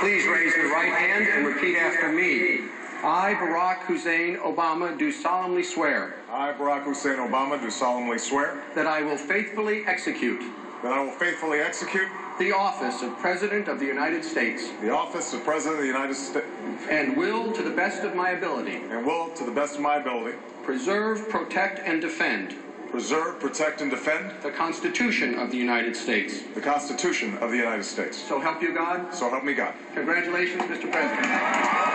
Please raise your right hand and repeat after me. I, Barack Hussein Obama, do solemnly swear I, Barack Hussein Obama, do solemnly swear that I will faithfully execute that I will faithfully execute the office of President of the United States the office of President of the United States and will, to the best of my ability, and will, to the best of my ability, preserve, protect, and defend preserve, protect, and defend the Constitution of the United States. the Constitution of the United States. So help you God. So help me God. Congratulations, Mr. President.